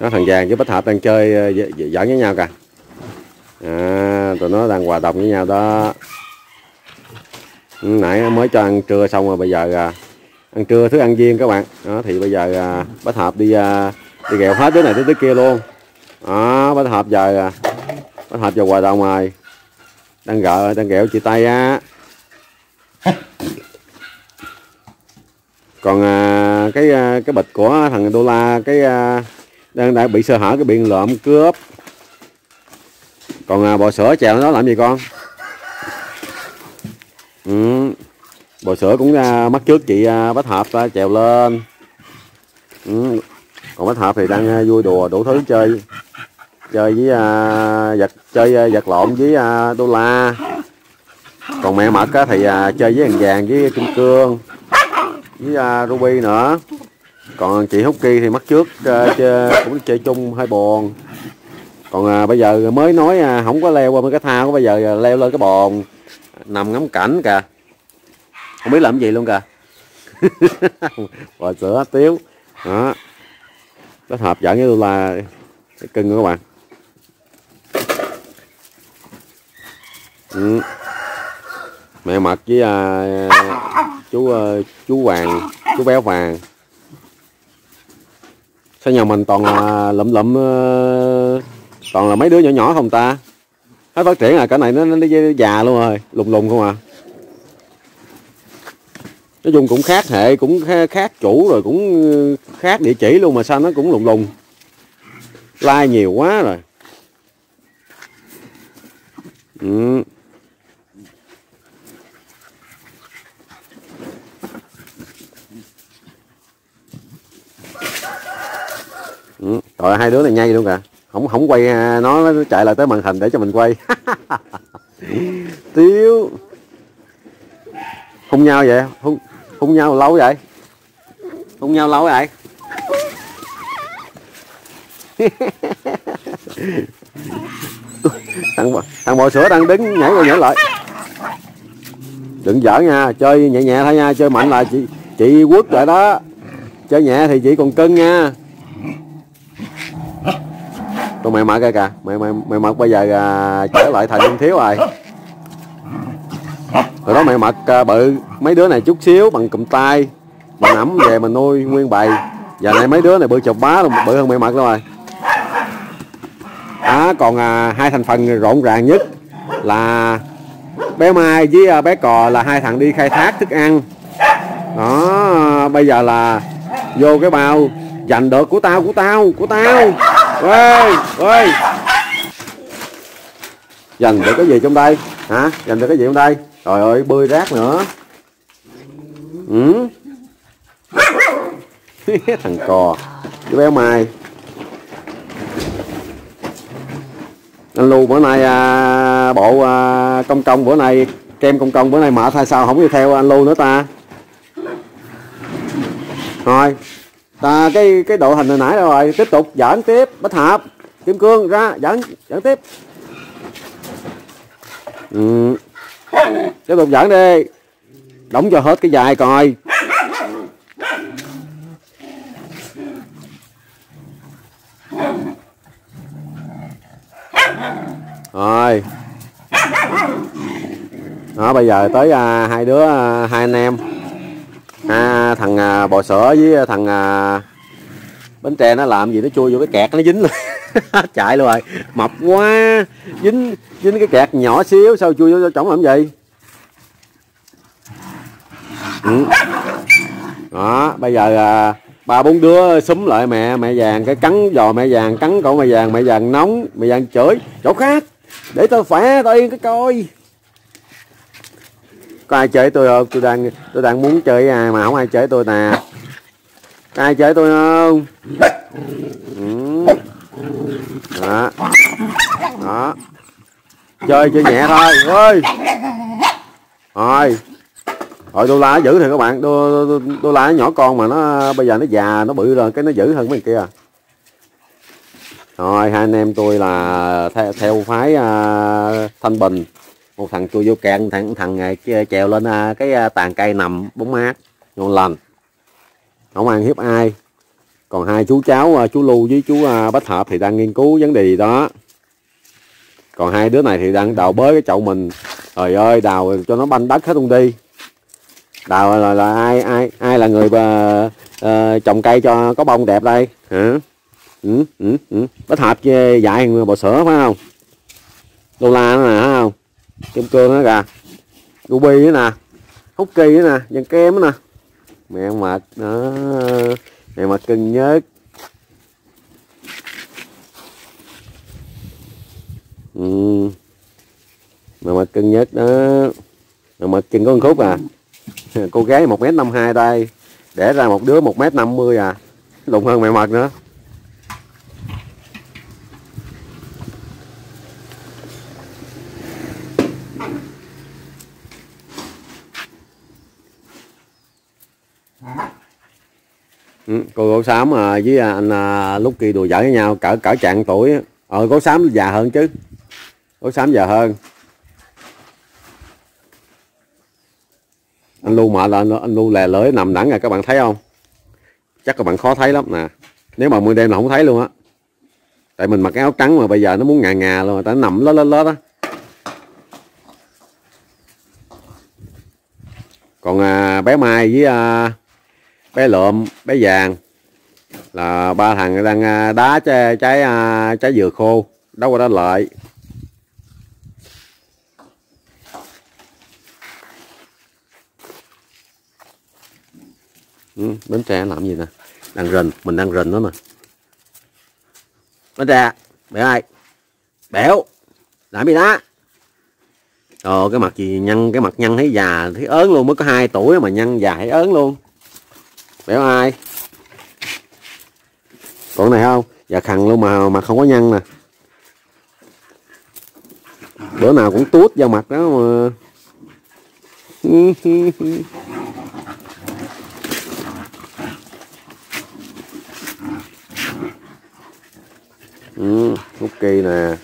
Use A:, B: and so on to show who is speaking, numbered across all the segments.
A: nó thằng vàng với bách hợp đang chơi ờ, giỡn với nhau kìa. À, tụi nó đang hòa đồng với nhau đó. Ừ, nãy mới cho ăn trưa xong rồi bây giờ à, ăn trưa thức ăn viên các bạn. Đó thì bây giờ à, bách hợp đi à, đi ghẹo hết đứa này tới đứa kia luôn. Đó bách hợp giờ à, bách hợp giờ hòa đồng rồi. Đang gợ đang ghẹo chị tay á. Còn à, cái cái bịch của thằng đô la cái đang đã bị sơ hở cái biện lợm cướp còn à, bò sữa chèo nó làm gì con ừ. bò sữa cũng à, mắt trước chị à, bách hợp à, chèo lên ừ. còn bách hợp thì đang à, vui đùa đủ thứ chơi chơi với à, vật chơi à, vật lộn với à, đô la còn mẹ mật á, thì à, chơi với thằng vàng với kim cương với à, ruby nữa còn chị Húc Kỳ thì mất trước ờ, chơi, cũng chơi chung hơi buồn. Còn à, bây giờ mới nói à, không có leo qua mấy cái thao bây giờ à, leo lên cái bồn. Nằm ngắm cảnh kìa. Không biết làm gì luôn kìa. Bò sữa tiếu. Đó. Kết hợp dẫn với tôi là cái cưng của các bạn. Ừ. mẹ mật với à, chú à, chú vàng chú béo vàng sao nhà mình toàn là lụm lụm ờ, toàn là mấy đứa nhỏ nhỏ không ta? Hết phát triển à cái này nó, nó, nó già luôn rồi lùng lùng không à. Nói chung cũng khác hệ cũng khác chủ rồi cũng ờ, khác địa chỉ luôn mà sao nó cũng lùng lùng like nhiều quá rồi. Ừ. Ừ. Rồi hai đứa này nhây luôn cả không không quay nó nó chạy lại tới màn hình để cho mình quay. Tiêu hung nhau vậy? Hung, hung nhau lâu vậy? Hung nhau lâu vậy? Thằng bò- thằng bò sữa đang đứng nhảy qua nhảy lại. Đừng giỡn nha chơi nhẹ nhẹ thôi nha chơi mạnh là chị chị quất lại đó. Chơi nhẹ thì chị còn cưng nha còn mày mệt kìa kìa. Mày mày mày mệt bây giờ à, trở lại thời niên thiếu rồi. Rồi đó mày mệt à, bự. Mấy đứa này chút xíu bằng cụm tay mình ẩm về mình nuôi nguyên bầy. Giờ này mấy đứa này bự chọc bá luôn bự hơn mày mệt luôn rồi. À, còn à, hai thành phần rộn ràng nhất là bé mai với à, bé cò là hai thằng đi khai thác thức ăn. Đó bây giờ là vô cái bao. Giành được của tao của tao của tao ơi ơi dành được cái gì trong đây? Hả? Dành được cái gì trong đây? Trời ơi bơi rác nữa. Ừ. Thằng cò. Chú béo mai anh lưu bữa nay à, bộ à, công công bữa nay kem công công bữa nay mệt hay sao? Không đi theo anh lưu nữa ta. Thôi à cái cái độ hình hồi nãy rồi tiếp tục giỡn tiếp bách hợp kim cương ra giỡn giỡn tiếp. Ừ. tiếp tục giỡn đi. Đóng cho hết cái dài coi. Rồi. Đó bây giờ tới à, hai đứa à, hai anh em à, thằng à, bò sữa với à, thằng à, bánh tre nó làm gì nó chui vô cái kẹt nó dính luôn. Chạy luôn rồi. Mập quá. Dính dính cái kẹt nhỏ xíu sao chui vô chổng làm gì? Ừ. đó bây giờ à, ba bốn đứa súng lại mẹ mẹ vàng cái cắn giò mẹ vàng cắn cổ mẹ vàng mẹ vàng nóng mẹ vàng chửi. Chỗ khác để tao khỏe tao yên cái coi có ai chơi tôi không? Tôi đang tôi đang muốn chơi với ai mà không ai chơi tôi nè. Có ai chơi tôi không? Ừ. đó. Đó. Chơi chơi nhẹ thôi. Ơi rồi. Rồi đô la dữ thì các bạn đô, đô, đô la nó nhỏ con mà nó bây giờ nó già nó bự rồi cái nó dữ hơn mấy kia. Rồi hai anh em tôi là theo, theo phái uh, thanh bình một thằng chui vô cạn thằng thằng ờ, kia ờ, trèo lên ờ, cái tàn cây nằm bóng mát ngon lành. Không ăn hiếp ai. Còn hai chú cháu chú Lưu với chú Bách Hợp thì đang nghiên cứu vấn đề gì đó. Còn hai đứa này thì đang đào bới cái chậu mình. Trời ơi đào cho nó banh đất hết luôn đi. Đào là, là ai ai ai là người mà uh, trồng cây cho có bông đẹp đây? Hả? Ừ, ừ, ừ. Bách Hợp dạy bò sữa phải không? Đô la nó nè phải không? Kim cương nữa kìa. Ruby nữa nè. Hút kỳ nữa nè. Dàn kem nữa nè. Mẹ mệt. Đó. Mẹ mệt cưng nhất. Ừ. mẹ mệt cưng nhất đó. Mẹ mệt cưng có con khúc à. Cô gái một m năm hai đây. Để ra một đứa một m năm mươi à. Lùng hơn mẹ mệt nữa. Ừ, cô gấu xám à, với à, anh à, lúc kia đùa giỡn với nhau cỡ cỡ trạng tuổi ờ gấu xám già hơn chứ. Gấu xám già hơn. Anh lưu mệt là anh, anh lưu lè lưỡi nằm đẳng rồi các bạn thấy không? Chắc các bạn khó thấy lắm nè. Nếu mà mưa đêm là không thấy luôn á. Tại mình mặc cái áo trắng mà bây giờ nó muốn ngà ngà luôn tại nó nằm lết lết lết á. Còn à, bé mai với à, bé lượm bé vàng. Là ba thằng đang à, đá trái trái, à, trái dừa khô. Đấu qua đó lại ừ, bến tre làm gì nè? Đang rình mình đang rình đó nè bến tre bẻ ai bẻo làm gì đó? Ờ cái mặt gì nhăn cái mặt nhăn thấy già thấy ớn luôn mới có 2 tuổi mà nhăn già thấy ớn luôn béo ai? Con này không? Dạ khăn luôn mà mà không có nhăn nè. Bữa nào cũng tuốt vào mặt đó mà. Ừ, ok nè.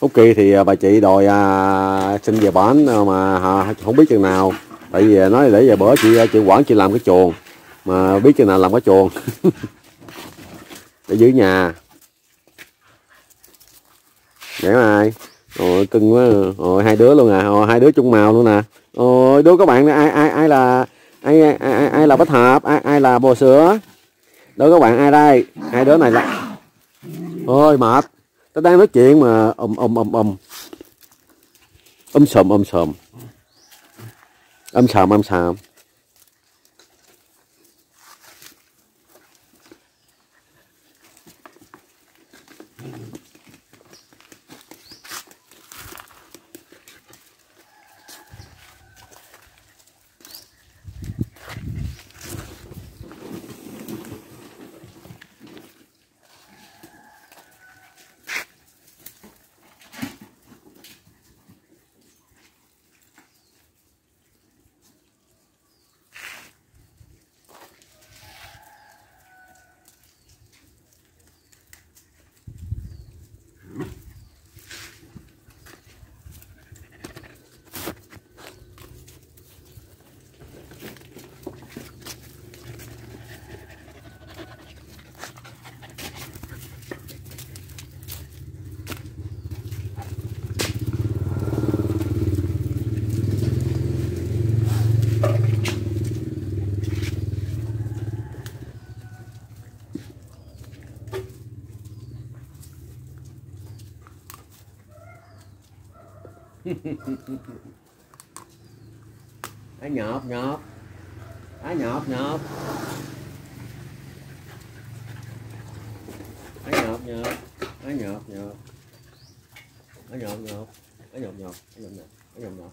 A: Ok thì à, bà chị đòi à, xin về bán à, mà à, không biết chừng nào tại vì nói để giờ bữa chị chị quản chị làm cái chuồng mà biết chừng nào làm cái chuồng. Để giữ nhà. Để ai? Rồi cưng quá. Rồi hai đứa luôn à. Rồi hai đứa chung màu luôn à. nè rồi đứa các bạn ai ai ai là ai ai, ai, ai là bách hợp ai ai là bò sữa? Đứa các bạn ai đây? Hai đứa này là ôi mệt. Tao đang nói chuyện mà ầm ầm ầm ầm ôm sầm ôm sầm I'm Tom. I'm Tom. Á nhọt nhọt. Á nhọt nhọt. Á nhọt nhọt. Á nhọt nhọt. Á nhọt nhọt. Á nhọt nhọt. Á nhọt nhọt. Á nhọt nhọt.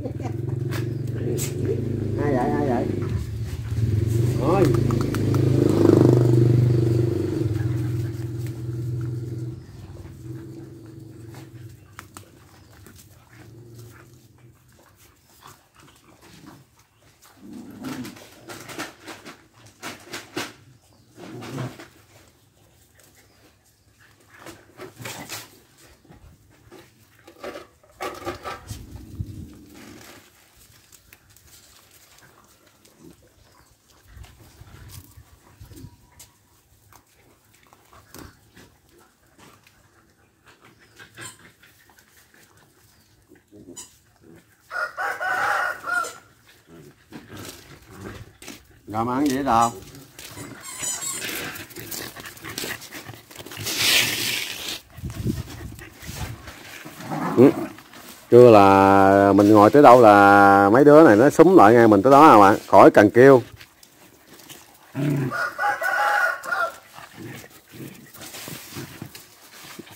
A: rồi mà ăn gì đâu ừ. chưa là mình ngồi tới đâu là mấy đứa này nó súng lại ngay mình tới đó à bạn. Khỏi cần kêu.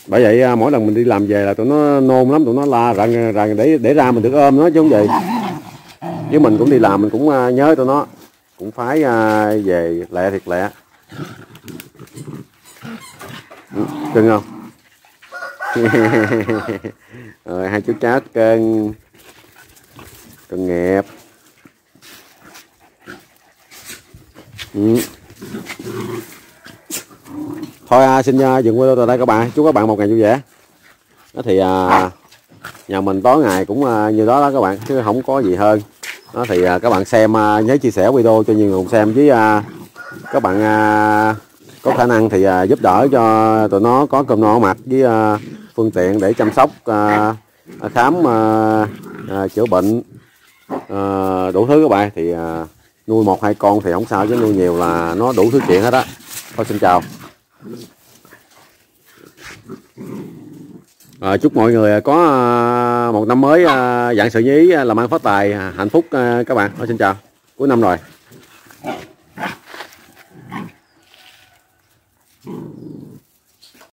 A: Bởi vậy à, mỗi lần mình đi làm về là tụi nó nôn lắm, tụi nó la rằng rằng để để ra mình được ôm nó chứ không gì chứ mình cũng đi làm mình cũng à, nhớ tụi nó cũng phái à, về lẹ thiệt lẹ. Ừ, cưng không? Rồi hai chú cháu cưng. Cưng nghiệp. Ừ. thôi à, xin à, dừng video tại đây các bạn. Chúc các bạn một ngày vui vẻ. Đó thì à, nhà mình tối ngày cũng à, như đó đó các bạn chứ không có gì hơn đó thì à, các bạn xem à, nhớ chia sẻ video cho nhiều người xem với à, các bạn à, có khả năng thì à, giúp đỡ cho tụi nó có cơm no mặt với à, phương tiện để chăm sóc à, à, khám à, à, chữa bệnh à, đủ thứ các bạn. Thì à, nuôi một hai con thì không sao chứ nuôi nhiều là nó đủ thứ chuyện hết á. Thôi xin chào. À, chúc mọi người có à, một năm mới à, dạng sự nhí à, làm ăn phát tài à, hạnh phúc các bạn. Thôi, xin chào. Cuối năm rồi.